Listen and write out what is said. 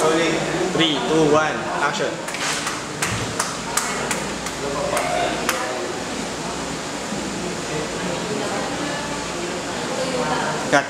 Rolling. Three, two, one, action. Cut.